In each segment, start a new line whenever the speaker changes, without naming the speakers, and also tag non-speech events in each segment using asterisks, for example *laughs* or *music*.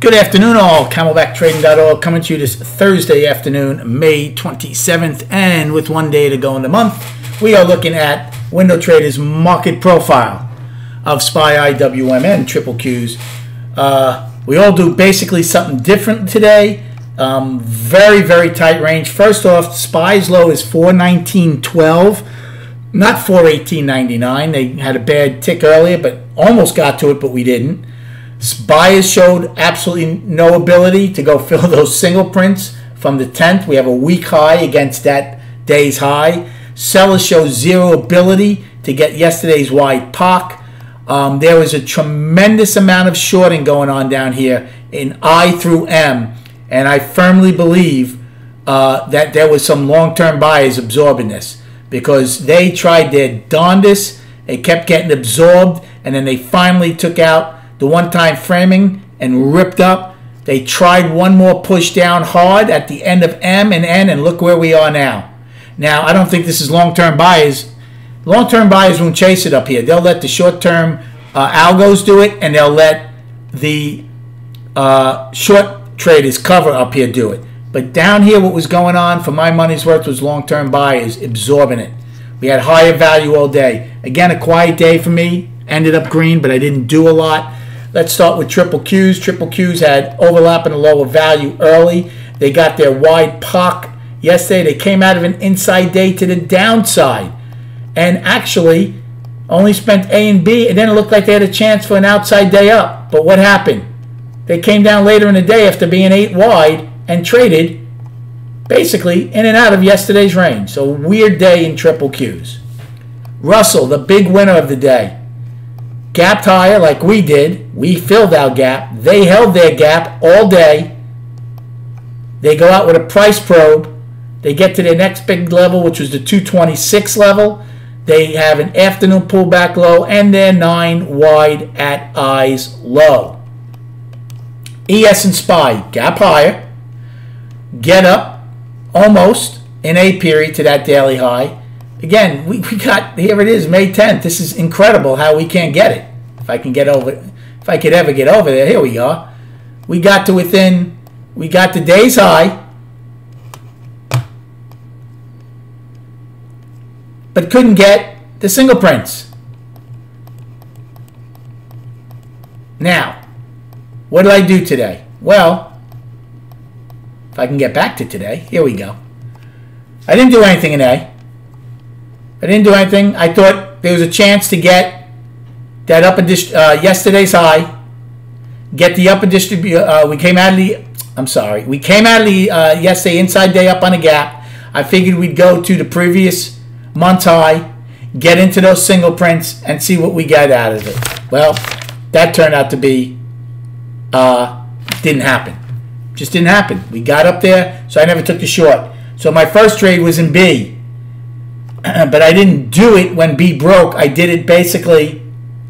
Good afternoon, all. CamelbackTrading.org coming to you this Thursday afternoon, May 27th, and with one day to go in the month, we are looking at WindoTrader's market profile of SPY IWMN triple Qs. Uh, we all do basically something different today. Um, very, very tight range. First off, SPY's low is 419.12, not 418.99. They had a bad tick earlier, but almost got to it, but we didn't. Buyers showed absolutely no ability to go *laughs* fill those single prints from the 10th. We have a weak high against that day's high. Sellers show zero ability to get yesterday's wide POC. Um, there was a tremendous amount of shorting going on down here in I through M, and I firmly believe uh, that there was some long-term buyers absorbing this because they tried their darndest. They kept getting absorbed, and then they finally took out the one-time framing and ripped up. They tried one more push down hard at the end of M and N, and look where we are now. Now, I don't think this is long-term buyers. Long-term buyers won't chase it up here. They'll let the short-term uh, algos do it, and they'll let the uh, short traders cover up here do it. But down here, what was going on for my money's worth was long-term buyers absorbing it. We had higher value all day. Again, a quiet day for me. Ended up green, but I didn't do a lot. Let's start with triple Qs. Triple Qs had overlap in a lower value early. They got their wide POC yesterday. They came out of an inside day to the downside and actually only spent A and B, and then it looked like they had a chance for an outside day up. But what happened? They came down later in the day after being eight wide and traded basically in and out of yesterday's range. So weird day in triple Qs. Russell, the big winner of the day gapped higher like we did. We filled our gap. They held their gap all day. They go out with a price probe. They get to their next big level, which was the 226 level. They have an afternoon pullback low and they're 9 wide at I's low. ES and SPY gap higher. Get up almost in a period to that daily high again, we, we got here it is, May 10th. This is incredible how we can't get it. If I can get over if I could ever get over there, here we are. We got to within we got the day's high. But couldn't get the single prints. Now, what did I do today? Well, if I can get back to today, here we go. I didn't do anything in A. I didn't do anything. I thought there was a chance to get that upper uh, yesterday's high, get the upper distribute. Uh, we came out of the. I'm sorry. We came out of the uh, yesterday inside day up on a gap. I figured we'd go to the previous month's high, get into those single prints, and see what we get out of it. Well, that turned out to be uh, didn't happen. Just didn't happen. We got up there, so I never took the short. So my first trade was in B. *clears throat* but I didn't do it when B broke. I did it basically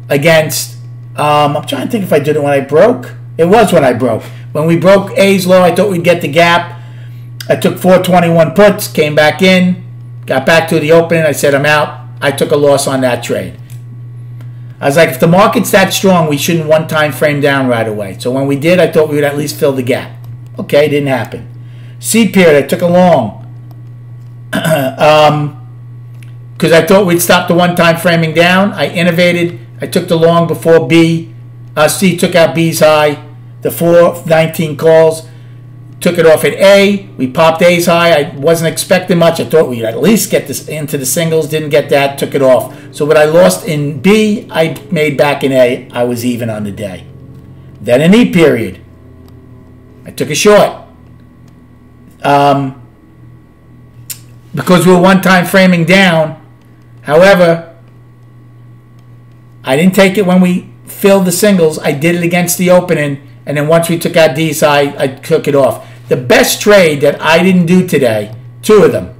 against. Um, I'm trying to think if I did it when I broke. It was when I broke. When we broke A's low, I thought we'd get the gap. I took 421 puts, came back in, got back to the opening. I said I'm out. I took a loss on that trade. I was like, if the market's that strong, we shouldn't one time frame down right away. So when we did, I thought we would at least fill the gap. Okay, didn't happen. C period, I took a long. *clears throat* um, because I thought we'd stop the one-time framing down. I innovated. I took the long before B. Uh, C took out B's high. The 419 calls. Took it off at A. We popped A's high. I wasn't expecting much. I thought we'd at least get this into the singles. Didn't get that. Took it off. So what I lost in B, I made back in A. I was even on the day. Then an E period. I took a short. Um, because we were one-time framing down, However, I didn't take it when we filled the singles. I did it against the opening, and then once we took out D's, I, I took it off. The best trade that I didn't do today, two of them,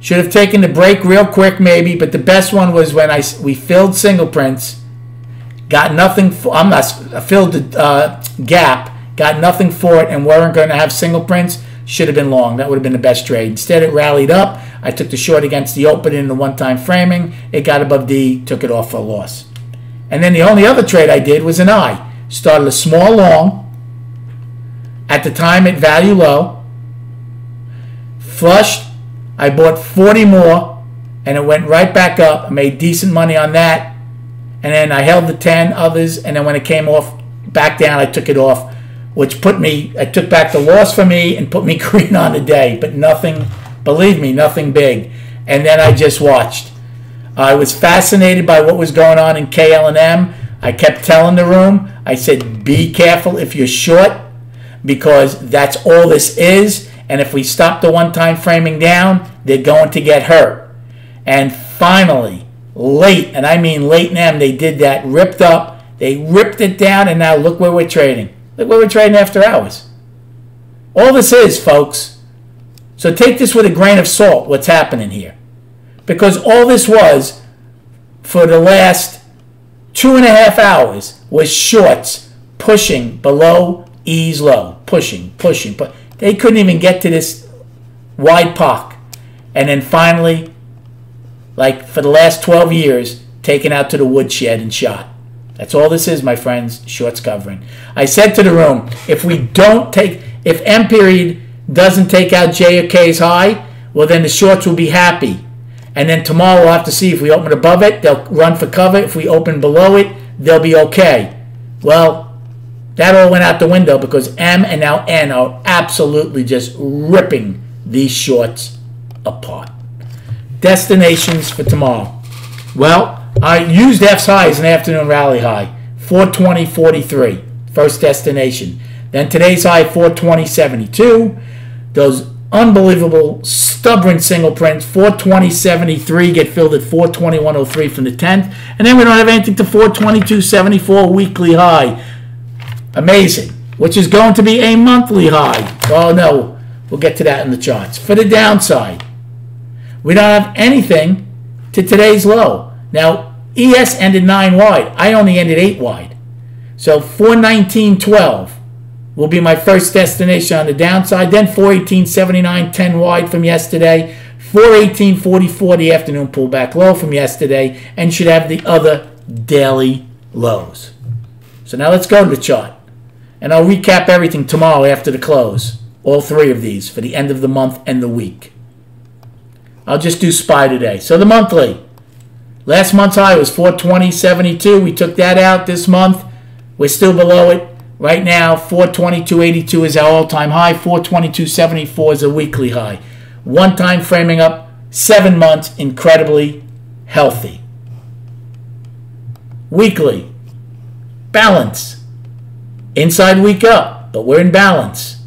should have taken the break real quick maybe, but the best one was when I we filled single prints, got nothing. For, I'm not filled the uh, gap, got nothing for it, and weren't going to have single prints should have been long. That would have been the best trade. Instead, it rallied up. I took the short against the open in the one-time framing. It got above D, took it off for a loss. And then the only other trade I did was an I. Started a small long, at the time at value low. Flushed, I bought 40 more and it went right back up. I made decent money on that. And then I held the 10 others and then when it came off back down, I took it off, which put me, I took back the loss for me and put me *laughs* green on the day, but nothing, believe me, nothing big. And then I just watched. I was fascinated by what was going on in KLM. I kept telling the room, I said, be careful if you're short because that's all this is. And if we stop the one time framing down, they're going to get hurt. And finally, late, and I mean late in M, they did that, ripped up. They ripped it down, and now look where we're trading. Look where we're trading after hours. All this is, folks. So take this with a grain of salt, what's happening here. Because all this was for the last two and a half hours was shorts pushing below ease low, pushing, pushing. But they couldn't even get to this wide POC. And then finally, like for the last 12 years, taken out to the woodshed and shot. That's all this is, my friends, shorts covering. I said to the room, if we don't take, if M period doesn't take out J or K's high, well then the shorts will be happy. And then tomorrow we'll have to see if we open above it, they'll run for cover. If we open below it, they'll be okay. Well, that all went out the window because M and now N are absolutely just ripping these shorts apart. Destinations for tomorrow. Well, I used F's high as an afternoon rally high. 420.43, first destination. Then today's high, 420.72. Those unbelievable, stubborn single prints, 420.73 get filled at 421.03 from the 10th. And then we don't have anything to 422.74 weekly high. Amazing. Which is going to be a monthly high. Oh, no. We'll get to that in the charts. For the downside, we don't have anything to today's low. Now, ES ended 9 wide. I only ended 8 wide. So 419.12 will be my first destination on the downside. Then 418.79, 10 wide from yesterday. 418.44, the afternoon pullback low from yesterday. And should have the other daily lows. So now let's go to the chart. And I'll recap everything tomorrow after the close. All three of these for the end of the month and the week. I'll just do SPY today. So the monthly. Last month's high was 420.72. We took that out this month. We're still below it. Right now, 422.82 is our all-time high. 422.74 is a weekly high. One time framing up, seven months, incredibly healthy. Weekly, balance. Inside week up, but we're in balance.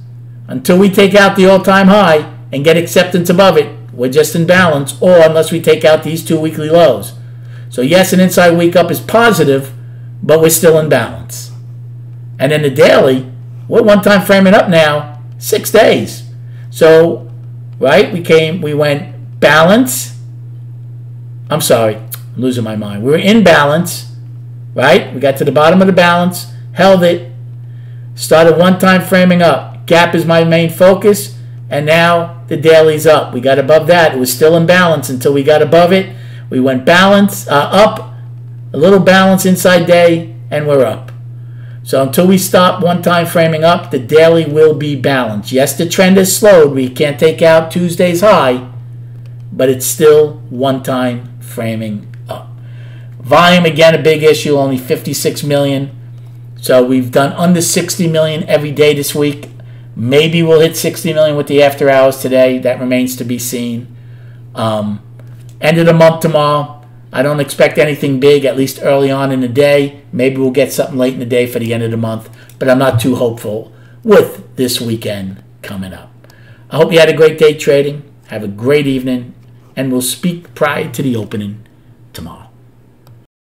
Until we take out the all-time high and get acceptance above it, we're just in balance, or unless we take out these two weekly lows. So yes, an inside week up is positive, but we're still in balance. And then the daily, we're one time framing up now, six days. So, right, we came, we went balance. I'm sorry, I'm losing my mind. We were in balance, right? We got to the bottom of the balance, held it, started one time framing up. Gap is my main focus, and now the daily's up. We got above that. It was still in balance until we got above it. We went balance uh, up, a little balance inside day, and we're up. So until we stop one time framing up, the daily will be balanced. Yes, the trend has slowed. We can't take out Tuesday's high, but it's still one time framing up. Volume again a big issue, only 56 million. So we've done under 60 million every day this week. Maybe we'll hit 60 million with the after hours today. That remains to be seen. Um, end of the month tomorrow. I don't expect anything big, at least early on in the day. Maybe we'll get something late in the day for the end of the month, but I'm not too hopeful with this weekend coming up. I hope you had a great day trading. Have a great evening, and we'll speak prior to the opening tomorrow.